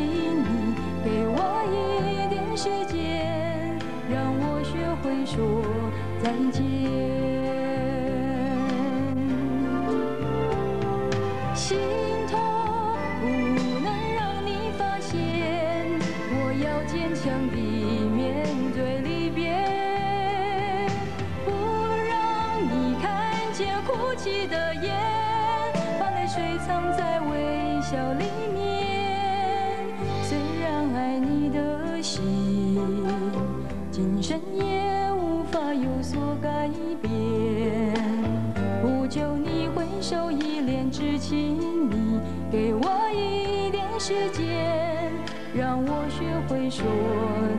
请你给我一点时间，让我学会说再见。心痛不能让你发现，我要坚强地面对离别，不让你看见哭泣的眼，把泪水藏在微笑里面。时间，让我学会说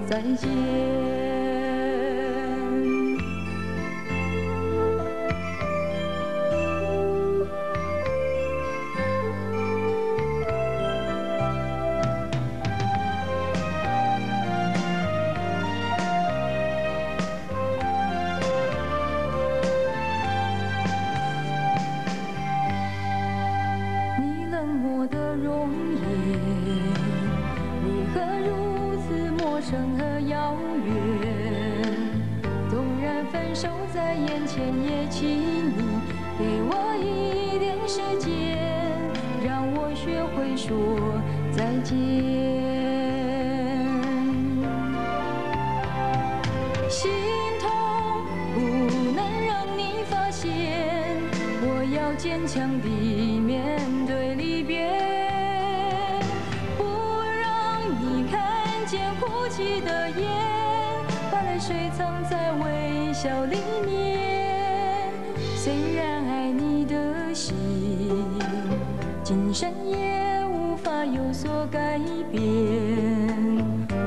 再见。虽然爱你的心，今生也无法有所改变。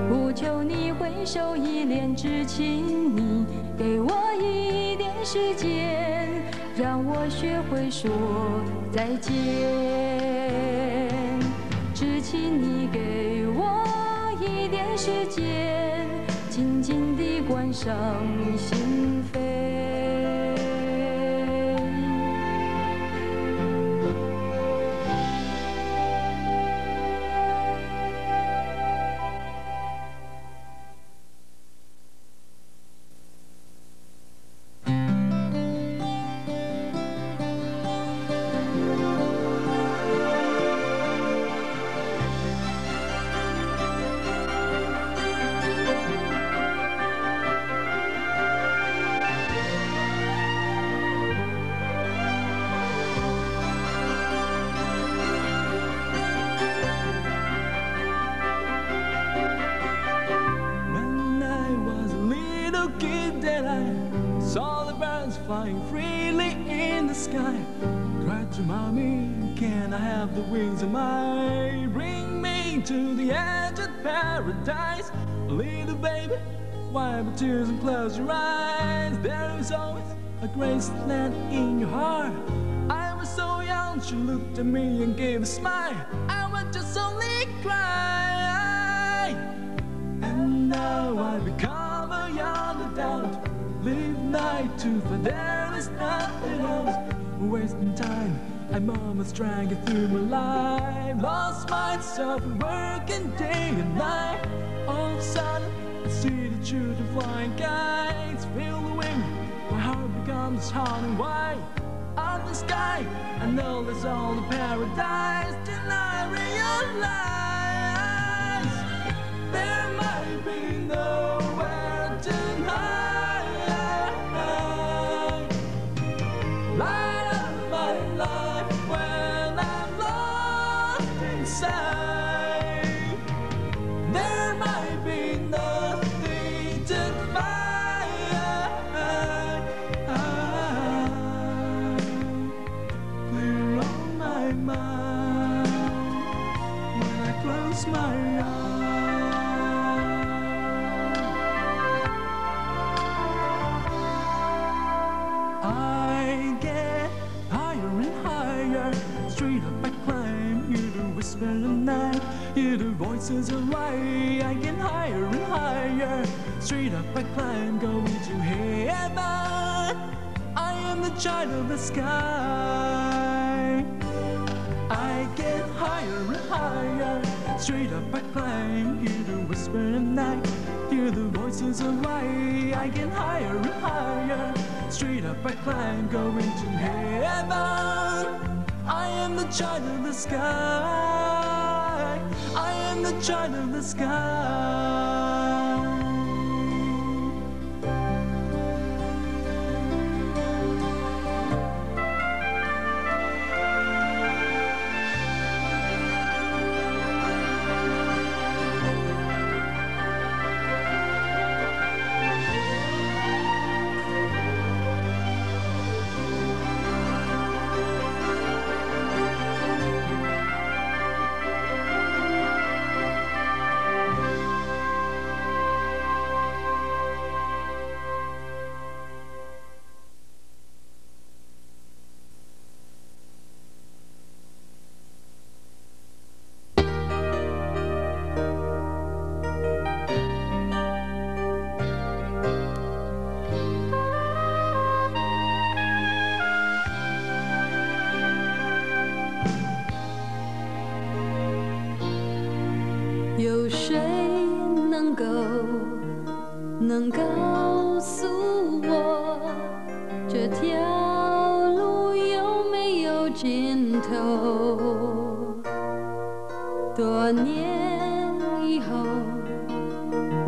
不求你回首一脸之情，你给我一点时间，让我学会说再见。只请你给我一点时间，静静地关上心 flying freely in the sky. Cried to mommy, can I have the wings of mine? Bring me to the edge of paradise. Little baby, wipe your tears and close your eyes. There is always a graceland in your heart. I was so young, she looked at me and gave a smile. I was just only cry. Live night to for there is nothing else. Wasting time, I'm almost dragging through my life. Lost myself in working day and night. All of a sudden, I see the children flying kites. Feel the wind, my heart becomes hot and white. Up the sky, I know there's all the paradise. Then I realize voices. I get higher and higher. Straight up I climb, going to heaven. I am the child of the sky. I get higher and higher. Straight up I climb, hear the whisper at night. Hear the voices of right. I get higher and higher. Straight up I climb, going to heaven. I am the child of the sky the joy of the sky.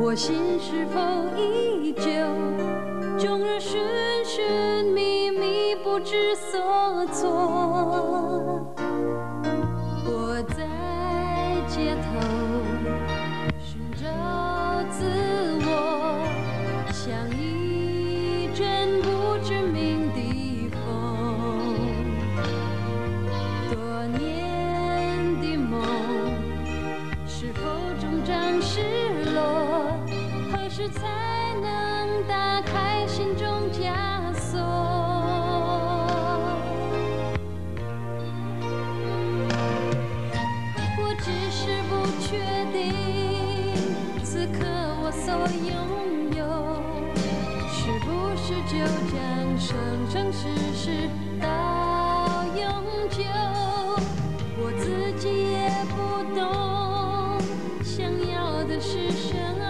我心是否依旧？终日寻寻觅觅，不知所措。生世世到永久？我自己也不懂，想要的是什么，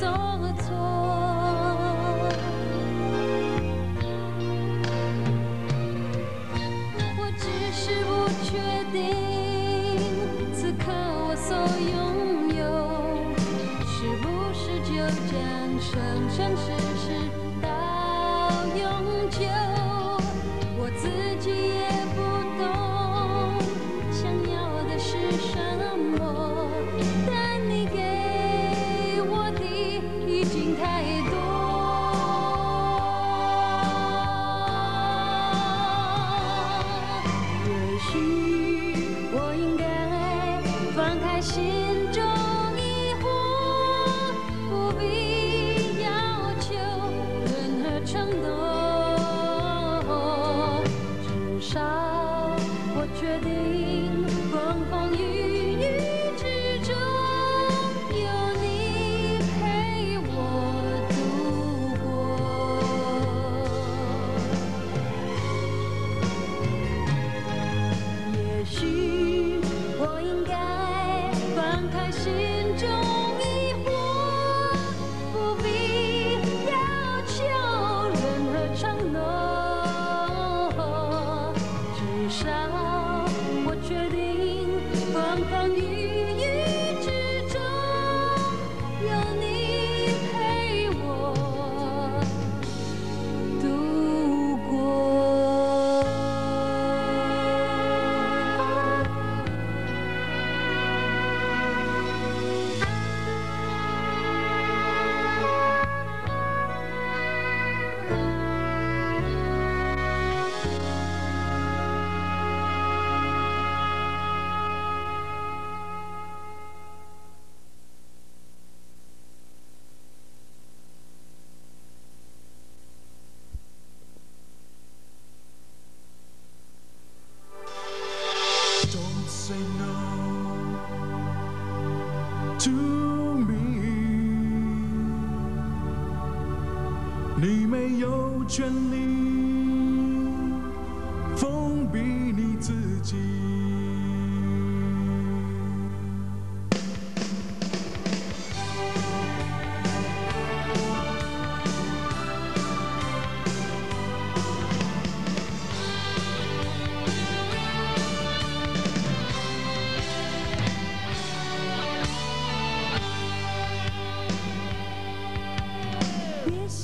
不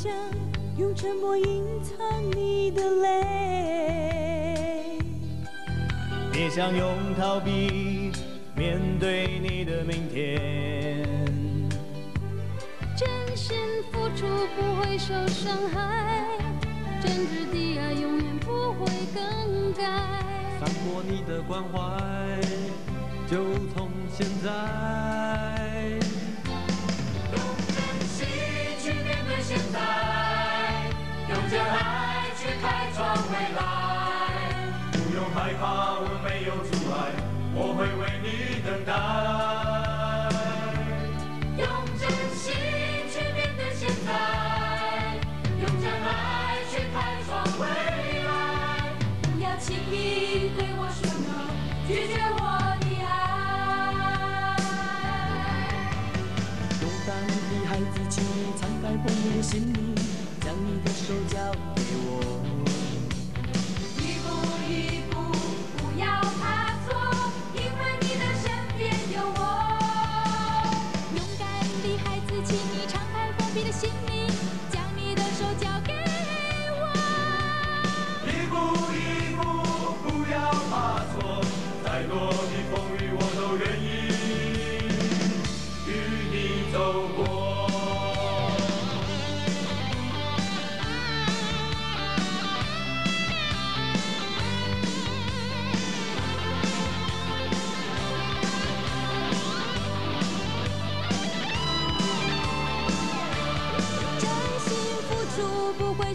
想用沉默隐藏你的泪，别想用逃避面对你的明天。真心付出不会受伤害，真挚的爱永远不会更改。散播你的关怀，就从现在。现在，用真爱去开创未来。不用害怕，我没有阻碍，我会为你等待。当你的孩子，请你敞开丰富的心灵，将你的手交给我。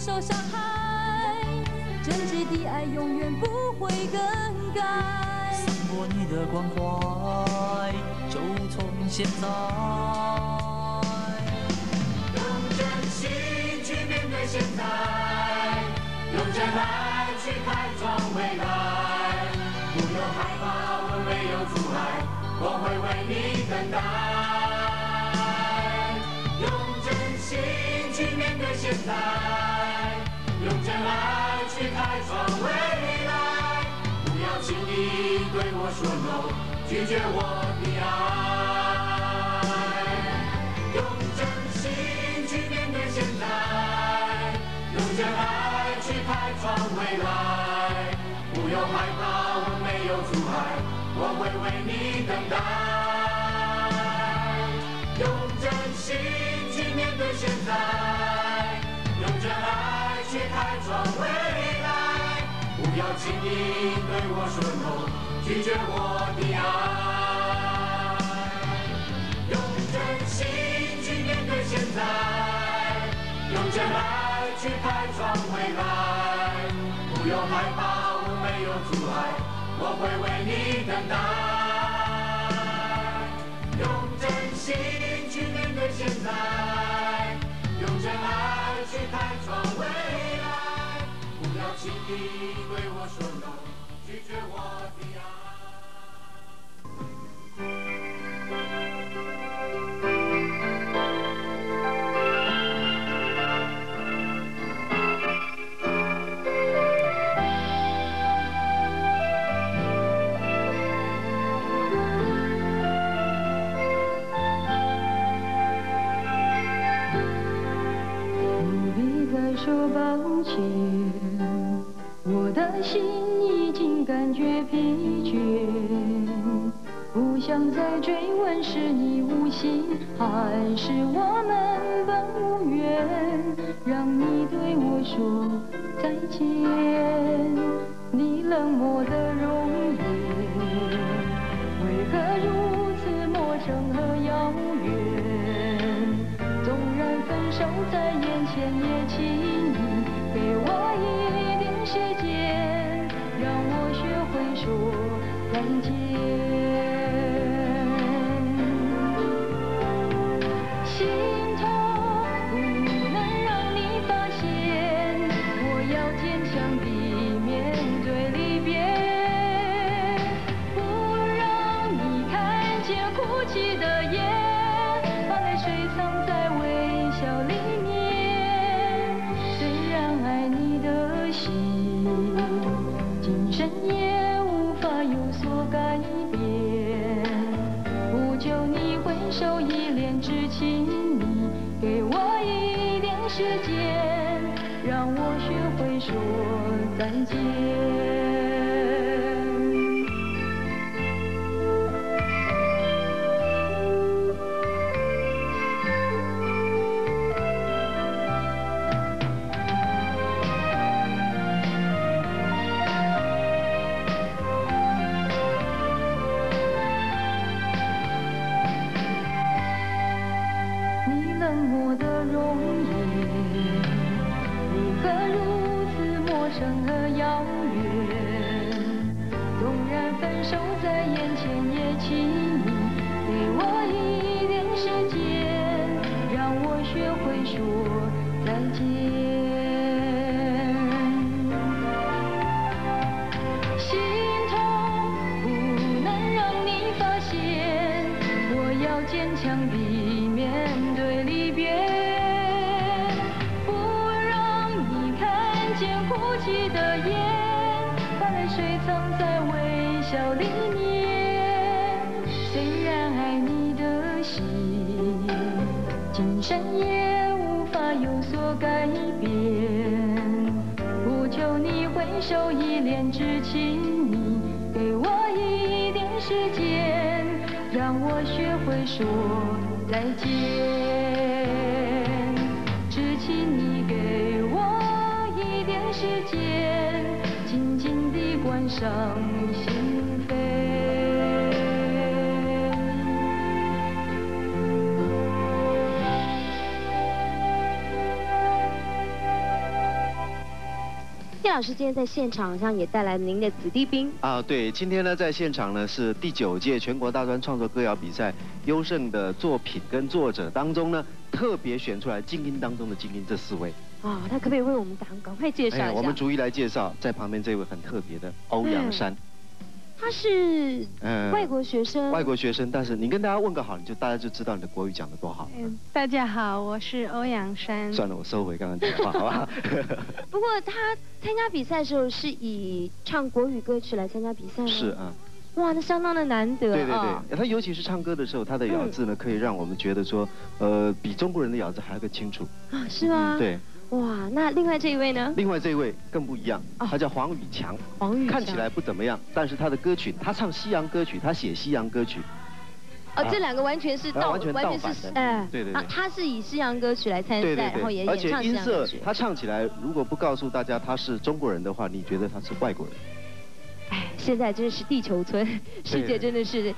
受伤害，真挚的爱永远不会更改。散播你的关怀，就从现在。用真心去面对现在，用真爱去开创未来。不用害怕，我没有阻碍，我会为你等待。用真心去面对现在，用真爱去开创未来。不要轻易对我说 no，拒绝我的爱。用真心去面对现在，用真爱去开创未来。不用害怕，我没有阻碍，我会为你等待。用真心去面对现在，要轻易对我说 no，拒绝我的爱。用真心去面对现在，用真爱去开创未来。不用害怕，我没有阻碍，我会为你等待。用真心去面对现在，不要轻易对我说 no，拒绝我的爱。不必再说抱歉，的心已经感觉疲倦，不想再追问是你无心还是我们本无缘，让你对我说再见，你冷漠的哭泣的夜把泪水藏在分手在眼前，也请你给我一点时间，让我学会说再见。说再见。只请你给我一点时间，静静地关上心扉。叶老师今天在现场好像也带来您的子弟兵，啊，对，今天呢，在现场呢是第九届全国大专创作歌谣比赛优胜的作品跟作者当中呢，特别选出来精英当中的精英这四位。啊，他可不可以为我们赶赶快介绍一下？哎我们逐一来介绍，在旁边这位很特别的欧阳山，他是嗯外国学生，外国学生，但是你跟大家问个好，你就大家就知道你的国语讲得多好。嗯，大家好，我是欧阳山。算了，我收回刚刚讲的话，好吧？不过他参加比赛的时候是以唱国语歌曲来参加比赛吗？是啊，哇，那相当的难得对对啊。对，他尤其是唱歌的时候，他的咬字呢，可以让我们觉得说，呃，比中国人的咬字还要更清楚。啊，是吗？。对，哇，那另外这一位呢？另外这一位更不一样，哦他叫黄宇强。黄宇强看起来不怎么样，但是他的歌曲，他唱西洋歌曲，他写西洋歌曲，哦，这两个完全是倒，啊完全倒反哎，对对对啊他是以西洋歌曲来参对对赛，然后也演唱西且音色洋歌曲。他唱起来，如果不告诉大家他是中国人的话，你觉得他是外国人？哎，现在真是地球村，世界真的是，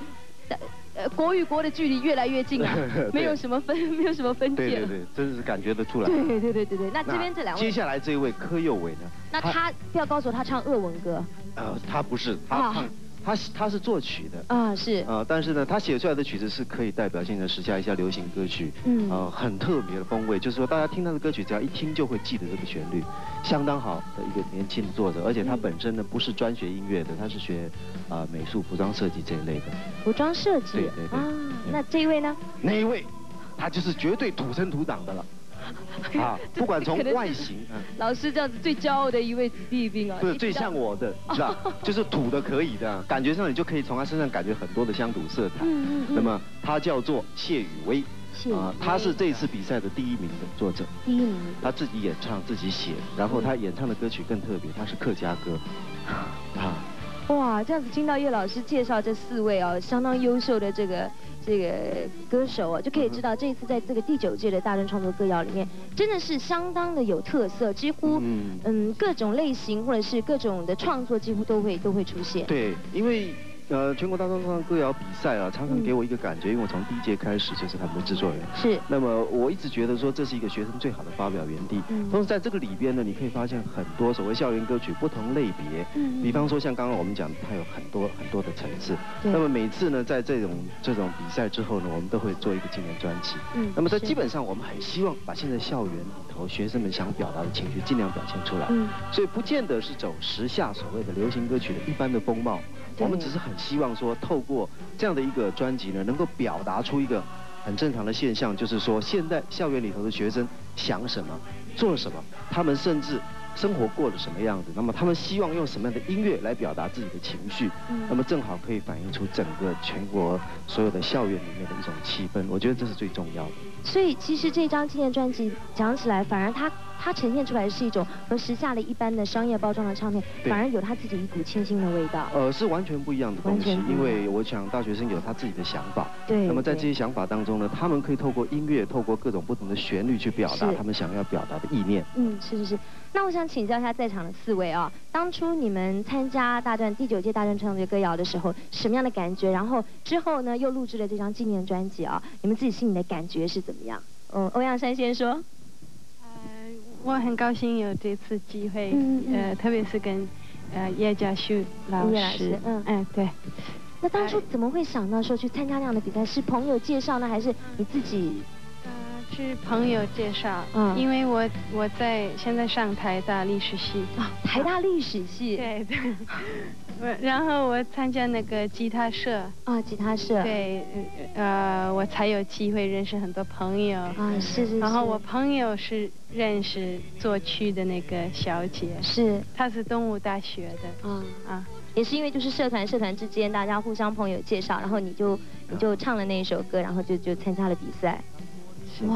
呃呃，国与国的距离越来越近啊，没有什么分，没有什么分界了。对对对，真是感觉得出来。对对对对对，那这边这两位，接下来这一位柯佑伟呢？那他不要告诉我他唱俄文歌呃，他不是，他啊唱，他他是作曲的。啊，是，啊，但是呢，他写出来的曲子是可以代表现在时下一下流行歌曲，嗯呃，很特别的风味，就是说大家听他的歌曲，只要一听就会记得这个旋律，相当好的一个年轻的作者，而且他嗯本身呢不是专学音乐的，他是学啊、呃美术、服装设计这一类的。服装设计对对对啊对。那这一位呢？那一位，他就是绝对土生土长的了，啊，不管从外形，嗯。老师这样子最骄傲的一位子弟兵啊，不是最像我的，是吧？就是土的可以的，感觉上你就可以从他身上感觉很多的乡土色彩。嗯嗯嗯。那么他叫做谢雨薇，谢宇威他是这一次比赛的第一名的作者，第一名，他自己演唱自己写，然后他演唱的歌曲更特别，他是客家歌，啊，哇，这样子听到叶老师介绍这四位哦，相当优秀的这个这个歌手啊，就可以知道这一次在这个第九届的大专创作歌谣里面，真的是相当的有特色，几乎嗯嗯各种类型或者是各种的创作几乎都会都会出现。对，因为。呃，全国大专创作歌谣比赛啊，常常给我一个感觉，因为我从第一届开始就是他们的制作人，是，那么我一直觉得说这是一个学生最好的发表园地。嗯。同时在这个里边呢，你可以发现很多所谓校园歌曲不同类别，嗯比方说像刚刚我们讲，它有很多很多的层次。对。那么每次呢，在这种这种比赛之后呢，我们都会做一个纪念专辑。嗯那么在基本上我们很希望把现在校园里头学生们想表达的情绪尽量表现出来。嗯。所以不见得是走时下所谓的流行歌曲的一般的风貌，对我们只是很希望说，透过这样的一个专辑呢，能够表达出一个很正常的现象，就是说现在校园里头的学生想什么、做什么，他们甚至生活过得什么样子，那么他们希望用什么样的音乐来表达自己的情绪，嗯那么正好可以反映出整个全国所有的校园里面的一种气氛，我觉得这是最重要的。所以其实这张纪念专辑讲起来，反而它它呈现出来是一种和时下的一般的商业包装的唱片，反而有它自己一股清新的味道。呃，是完全不一样的东西因为我想大学生有他自己的想法，对。那么在这些想法当中呢，他们可以透过音乐，透过各种不同的旋律去表达他们想要表达的意念。嗯，是是是。那我想请教一下在场的四位啊，当初你们参加大专第九届大专创作歌谣的时候，什么样的感觉？然后之后呢，又录制了这张纪念专辑啊，你们自己心里的感觉是怎么样？嗯，欧阳山先说。呃，我很高兴有这次机会，嗯嗯呃，特别是跟呃叶嘉秀老师，嗯嗯，对，那当初怎么会想到说去参加那样的比赛？是朋友介绍呢，还是你自己？呃，是朋友介绍，嗯因为我我在现在上台大历史系，啊，台大历史系。对对，我然后我参加那个吉他社，啊，吉他社。。对，呃，我才有机会认识很多朋友。啊，是是是。然后我朋友是认识作曲的那个小姐，是她是东吴大学的啊，啊。也是因为就是社团社团之间大家互相朋友介绍，然后你就你就唱了那一首歌，然后就就参加了比赛。是的，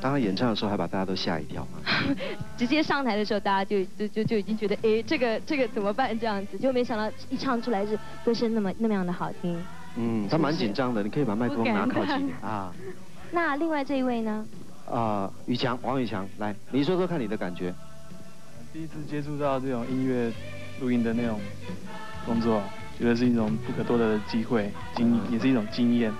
当他演唱的时候，还把大家都吓一跳嘛。直接上台的时候，大家就就就就已经觉得，哎，这个这个怎么办？这样子，就没想到一唱出来是歌声那么那么样的好听。嗯，他蛮紧张的，你可以把麦克风拿靠近点啊。那另外这一位呢？啊，宇强，王宇强，来，你说说看你的感觉。第一次接触到这种音乐录音的那种工作，觉得是一种不可多得的机会，经也是一种经验。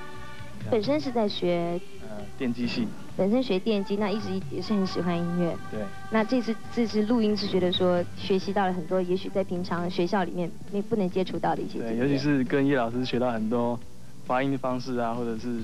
本身是在学呃，电机系，本身学电机，那一直也是很喜欢音乐。对，那这次这次录音是觉得说学习到了很多，也许在平常学校里面你不能接触到的一些对，尤其是跟叶老师学到很多发音的方式啊，或者是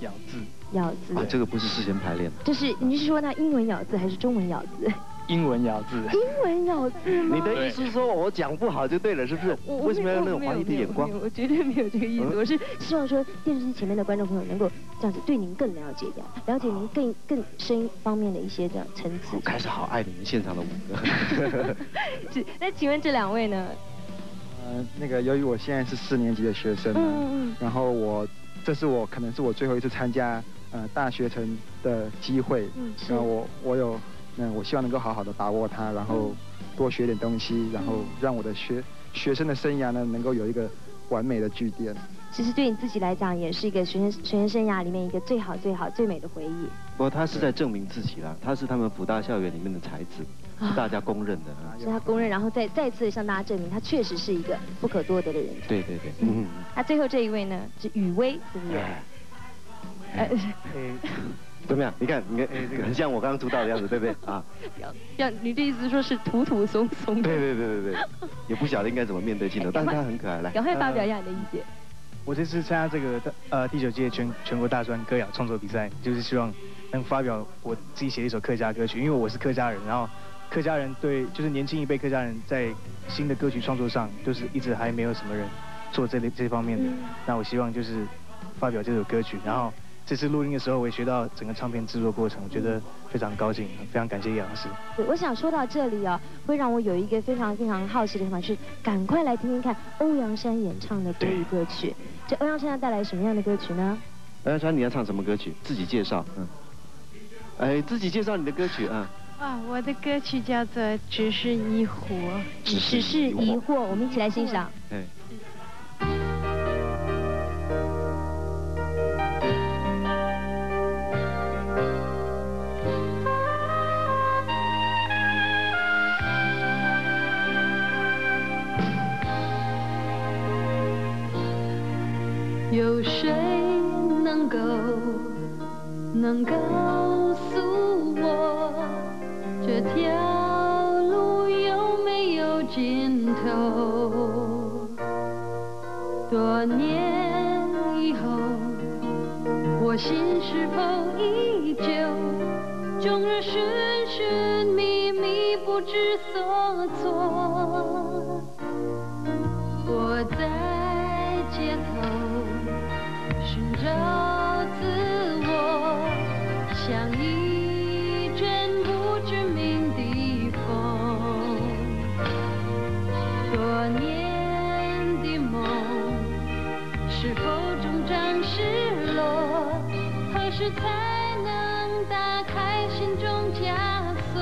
咬字、咬字啊，，这个不是事先排练的。就是你是说那英文咬字还是中文咬字？英文咬字。英文咬字吗？你的意思是说我讲不好就对了，是不是？我我为什么要用那种没有怀疑的眼光我绝对没有这个意思。嗯我是希望说电视机前面的观众朋友能够这样子对您更了解一点，了解您更更深方面的一些这样层次我。开始好爱你们现场的五个。是那请问这两位呢？呃，那个由于我现在是四年级的学生呢，嗯嗯然后我这是我可能是我最后一次参加呃大学城的机会，嗯，然后我我有，嗯，我希望能够好好的把握它，然后多学点东西，然后让我的学学生的生涯呢能够有一个完美的句点。其实对你自己来讲，也是一个学生学生生涯里面一个最好最好最美的回忆。不过他是在证明自己啦，他是他们福大校园里面的才子，是大家公认的啊。是他公认，然后再再次向大家证明，他确实是一个不可多得的人才。对对对，嗯。那最后这一位呢，是雨薇，对不是？呃，怎么样？你看，你看，哎，这个很像我刚刚出道的样子，对不对？啊，像你的意思说是土土松松的，对对对对对，也不晓得应该怎么面对镜头，但是他很可爱，来。赶快发表一下你的意见。我这次参加这个呃第九届全全国大专歌谣创作比赛，就是希望能发表我自己写的一首客家歌曲，因为我是客家人，然后客家人对就是年轻一辈客家人在新的歌曲创作上，就是一直还没有什么人做这类这方面的。那我希望就是发表这首歌曲，然后这次录音的时候，我也学到整个唱片制作过程，我觉得非常高兴，非常感谢叶老师。对，我想说到这里啊，会让我有一个非常非常好奇的地方，是赶快来听听看欧阳山演唱的国语歌曲。这欧阳山要带来什么样的歌曲呢？欧阳山，你要唱什么歌曲？自己介绍，嗯。哎，自己介绍你的歌曲啊。啊，我的歌曲叫做《只是疑惑》。只是疑惑，我们一起来欣赏。哎。有谁能够能告诉我，这条手中正失落，何时才能打开心中枷锁？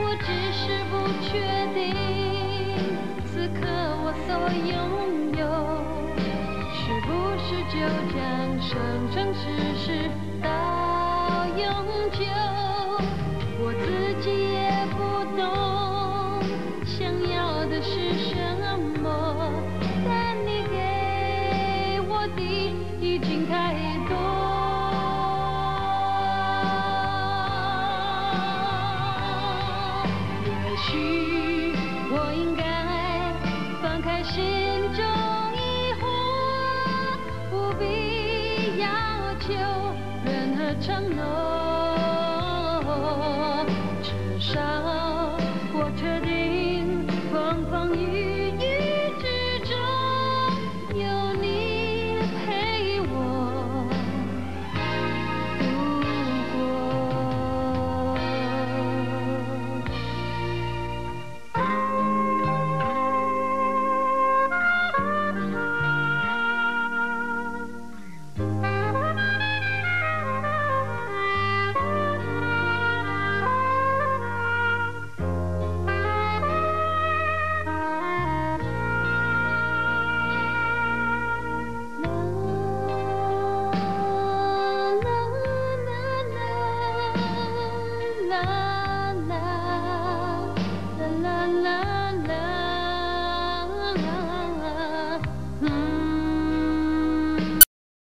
我只是不确定，此刻我所拥有，是不是就将生生世世到永久？我自己。是什么，但你给我的已经太多。也许我应该放开心中疑惑，不必要求任何承诺。